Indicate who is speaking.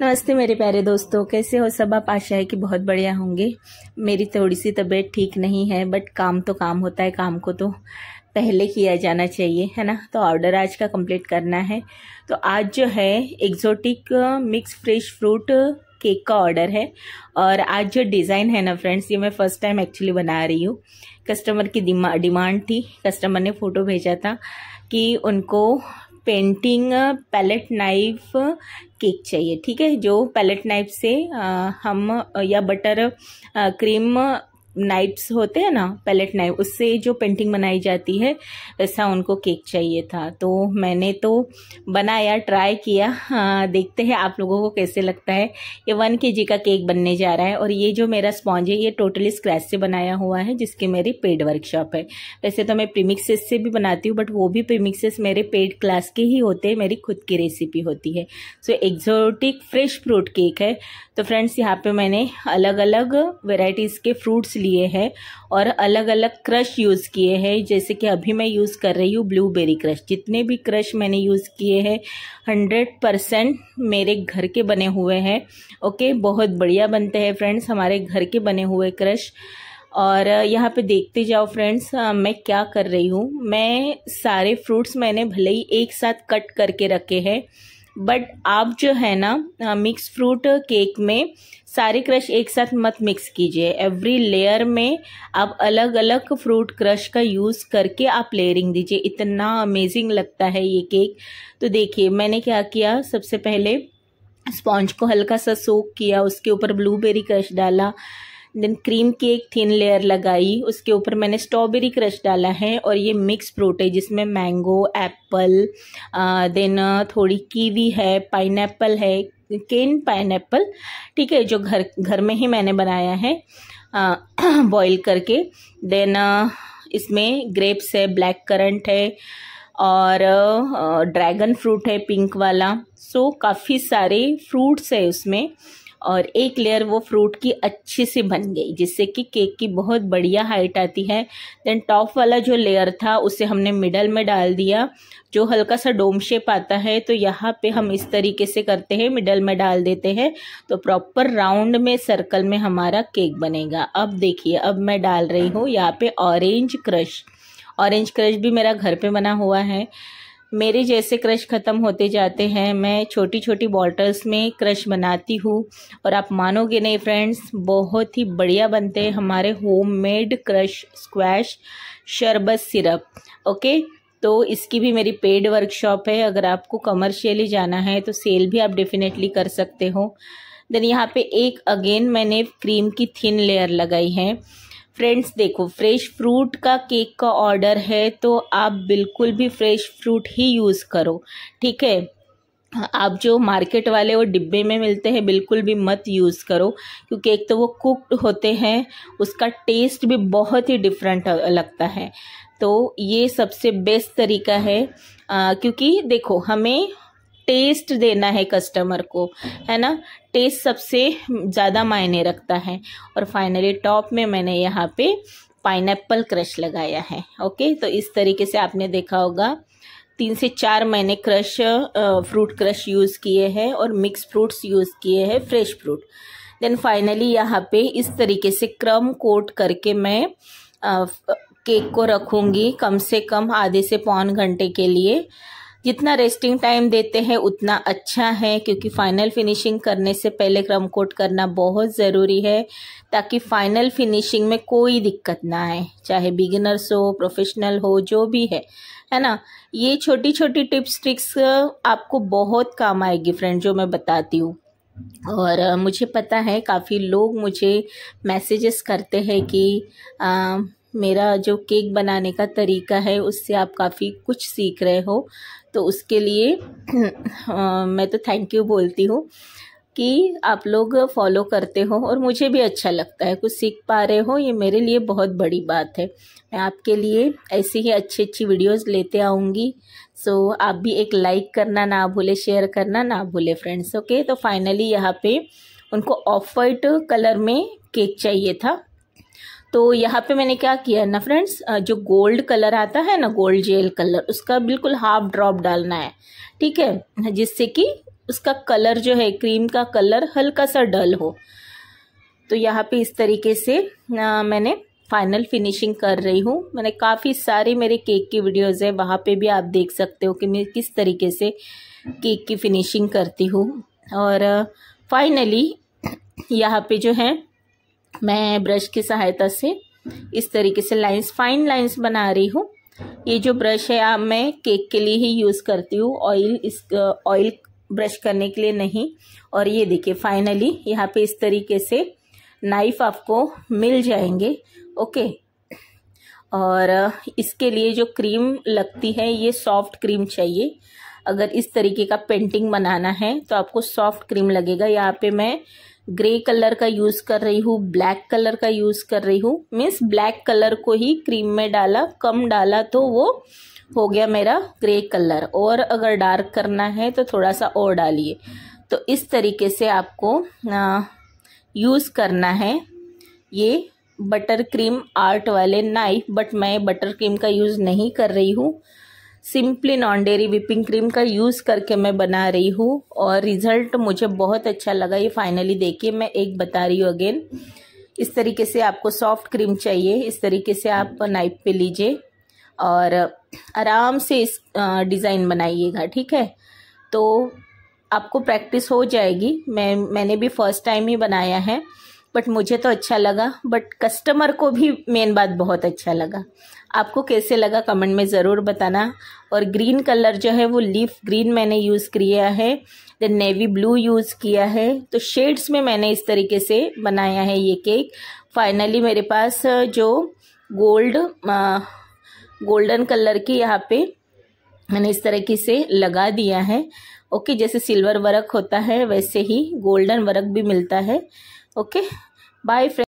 Speaker 1: नमस्ते मेरे प्यारे दोस्तों, कैसे हो सब? आप आशा है कि बहुत बढ़िया होंगे। मेरी थोड़ी सी तबीयत ठीक नहीं है बट काम तो काम होता है, काम को तो पहले किया जाना चाहिए, है ना? तो ऑर्डर आज का कंप्लीट करना है। तो आज जो है exotic mix fresh fruit cake का ऑर्डर है। और आज जो डिज़ाइन है ना फ्रेंड्स ये मैं फ़र्स्ट टाइम एक्चुअली बना रही हूँ। कस्टमर की डिमांड थी। कस्टमर ने फ़ोटो भेजा था कि उनको पेंटिंग पैलेट नाइफ केक चाहिए, ठीक है? जो पैलेट नाइफ से हम, या बटर क्रीम नाइफ्स होते हैं ना पैलेट नाइफ उससे जो पेंटिंग बनाई जाती है वैसा उनको केक चाहिए था। तो मैंने तो बनाया ट्राई किया। हाँ, देखते हैं आप लोगों को कैसे लगता है ये वन के का केक बनने जा रहा है। और ये जो मेरा स्पॉन्ज है ये टोटली स्क्रैच से बनाया हुआ है जिसकी मेरी पेड वर्कशॉप है। वैसे तो मैं प्रीमिक्सेस से भी बनाती हूँ बट वो भी प्रीमिक्सेस मेरे पेड क्लास के ही होते हैं मेरी खुद की रेसिपी होती है। So exotic fresh fruit cake है। तो फ्रेंड्स यहाँ पर मैंने अलग अलग वेराइटीज़ के फ्रूट्स लिए हैं और अलग अलग क्रश यूज़ किए हैं। जैसे कि अभी मैं यूज़ कर रही हूँ ब्लूबेरी क्रश। जितने भी क्रश मैंने यूज़ किए हैं, हंड्रेड परसेंट मेरे घर के बने हुए हैं। ओके, बहुत बढ़िया बनते हैं फ्रेंड्स, हमारे घर के बने हुए क्रश। और यहाँ पे देखते जाओ फ्रेंड्स मैं क्या कर रही हूँ, मैं सारे फ्रूट्स मैंने भले ही एक साथ कट करके रखे हैं बट आप जो है ना मिक्स फ्रूट केक में सारे क्रश एक साथ मत मिक्स कीजिए। एवरी लेयर में आप अलग अलग फ्रूट क्रश का यूज़ करके आप लेयरिंग दीजिए। इतना अमेजिंग लगता है ये केक तो देखिए, मैंने क्या किया? सबसे पहले स्पॉन्ज को हल्का सा सोक किया, उसके ऊपर ब्लूबेरी क्रश डाला। देन क्रीम की एक थिन लेयर लगाई, उसके ऊपर मैंने स्ट्रॉबेरी क्रश डाला है और ये मिक्स फ्रूट है, जिसमें मैंगो एप्पल देन थोड़ी कीवी है पाइन है केन पाइन ठीक है, जो घर घर में ही मैंने बनाया है बॉईल करके। देन इसमें ग्रेप्स है ब्लैक करंट है, और ड्रैगन फ्रूट है पिंक वाला। सो काफ़ी सारे फ्रूट्स है उसमें। और एक लेयर वो फ्रूट की अच्छे से बन गई, जिससे कि केक की बहुत बढ़िया हाइट आती है। देन टॉप वाला जो लेयर था, उसे हमने मिडल में डाल दिया, जो हल्का सा डोम शेप आता है तो यहाँ पे हम इस तरीके से करते हैं मिडल में डाल देते हैं तो प्रॉपर राउंड में सर्कल में हमारा केक बनेगा। अब देखिए, अब मैं डाल रही हूँ यहाँ पे ऑरेंज क्रश ऑरेंज क्रश भी मेरा घर पे बना हुआ है। मेरे जैसे क्रश ख़त्म होते जाते हैं। मैं छोटी छोटी बॉटल्स में क्रश बनाती हूँ। और आप मानोगे नहीं फ्रेंड्स बहुत ही बढ़िया बनते हैं हमारे होममेड क्रश स्क्वैश शरबत सिरप। ओके? तो इसकी भी मेरी पेड वर्कशॉप है। अगर आपको कमर्शियली जाना है तो सेल भी आप डेफिनेटली कर सकते हो। देन यहाँ पे एक अगेन मैंने क्रीम की थिन लेयर लगाई है। फ्रेंड्स देखो फ्रेश फ्रूट का केक का ऑर्डर है तो आप बिल्कुल भी फ्रेश फ्रूट ही यूज़ करो ठीक है? आप जो मार्केट वाले वो डिब्बे में मिलते हैं बिल्कुल भी मत यूज़ करो क्योंकि एक तो वो कुकड होते हैं उसका टेस्ट भी बहुत ही डिफरेंट लगता है। तो ये सबसे बेस्ट तरीका है आ, क्योंकि देखो हमें टेस्ट देना है कस्टमर को है ना? टेस्ट सबसे ज़्यादा मायने रखता है। और फाइनली टॉप में मैंने यहाँ पे पाइन क्रश लगाया है ओके तो इस तरीके से आपने देखा होगा तीन से चार मैंने क्रश फ्रूट क्रश यूज़ किए हैं और मिक्स फ्रूट्स यूज़ किए हैं फ्रेश फ्रूट देन फाइनली यहाँ पे इस तरीके से क्रम कोट करके मैं आ, केक को रखूँगी कम से कम आधे से पौन घंटे के लिए। जितना रेस्टिंग टाइम देते हैं उतना अच्छा है क्योंकि फाइनल फिनिशिंग करने से पहले क्रम कोट करना बहुत ज़रूरी है ताकि फाइनल फिनिशिंग में कोई दिक्कत ना आए चाहे बिगिनर्स हो प्रोफेशनल हो जो भी है है ना? ये छोटी छोटी टिप्स ट्रिक्स आपको बहुत काम आएगी फ्रेंड जो मैं बताती हूँ। और मुझे पता है काफ़ी लोग मुझे मैसेजेस करते हैं कि आ, मेरा जो केक बनाने का तरीका है उससे आप काफ़ी कुछ सीख रहे हो। तो उसके लिए आ, मैं तो थैंक यू बोलती हूँ कि आप लोग फॉलो करते हो और मुझे भी अच्छा लगता है। कुछ सीख पा रहे हो ये मेरे लिए बहुत बड़ी बात है। मैं आपके लिए ऐसी ही अच्छी अच्छी वीडियोस लेते आऊँगी। सो आप भी एक लाइक करना ना भूले शेयर करना ना भूले फ्रेंड्स ओके तो फाइनली यहाँ पे उनको ऑफ़ वाइट कलर में केक चाहिए था। तो यहाँ पे मैंने क्या किया ना फ्रेंड्स जो गोल्ड कलर आता है ना गोल्ड जेल कलर उसका बिल्कुल हाफ़ ड्रॉप डालना है ठीक है? जिससे कि उसका कलर जो है क्रीम का कलर हल्का सा डल हो। तो यहाँ पे इस तरीके से आ, मैंने फाइनल फिनिशिंग कर रही हूँ। मैंने काफ़ी सारे मेरे केक की वीडियोस है वहाँ पे भी आप देख सकते हो कि मैं किस तरीके से केक की फिनिशिंग करती हूँ। और फाइनली यहाँ पे जो है मैं ब्रश की सहायता से इस तरीके से लाइंस फाइन लाइंस बना रही हूँ। ये जो ब्रश है, आप मैं केक के लिए ही यूज़ करती हूँ। ऑयल इस ऑयल ब्रश करने के लिए नहीं। और ये देखिए फाइनली यहाँ पे इस तरीके से नाइफ आपको मिल जाएँगे। ओके और इसके लिए जो क्रीम लगती है, ये सॉफ्ट क्रीम चाहिए। अगर इस तरीके का पेंटिंग बनाना है तो आपको सॉफ्ट क्रीम लगेगा। यहाँ पे मैं ग्रे कलर का यूज़ कर रही हूँ, ब्लैक कलर का यूज़ कर रही हूँ। मीन्स ब्लैक कलर को ही क्रीम में डाला, कम डाला तो वो हो गया मेरा ग्रे कलर। और अगर डार्क करना है तो थोड़ा सा और डालिए। तो इस तरीके से आपको यूज़ करना है ये बटर क्रीम आर्ट वाले नाइफ, बट मैं बटर क्रीम का यूज़ नहीं कर रही हूँ। Simply non dairy whipping cream का यूज़ करके मैं बना रही हूँ और रिज़ल्ट मुझे बहुत अच्छा लगा ये फाइनली देखिए, मैं एक बता रही हूँ अगेन इस तरीके से आपको सॉफ्ट क्रीम चाहिए, इस तरीके से आप नाइफ पे लीजिए और आराम से इस डिज़ाइन बनाइएगा, ठीक है? तो आपको प्रैक्टिस हो जाएगी। मैं, मैंने भी फ़र्स्ट टाइम ही बनाया है। बट मुझे तो अच्छा लगा, बट कस्टमर को भी मेन बात बहुत अच्छा लगा। आपको कैसे लगा कमेंट में ज़रूर बताना। और ग्रीन कलर जो है वो लीफ ग्रीन मैंने यूज़ किया है देन नेवी ब्लू यूज़ किया है। तो शेड्स में मैंने इस तरीके से बनाया है ये केक फाइनली मेरे पास जो गोल्ड गोल्डन कलर की यहाँ पे मैंने इस तरीके से लगा दिया है। ओके जैसे सिल्वर वर्क होता है, वैसे ही गोल्डन वर्क भी मिलता है। Okay bye friend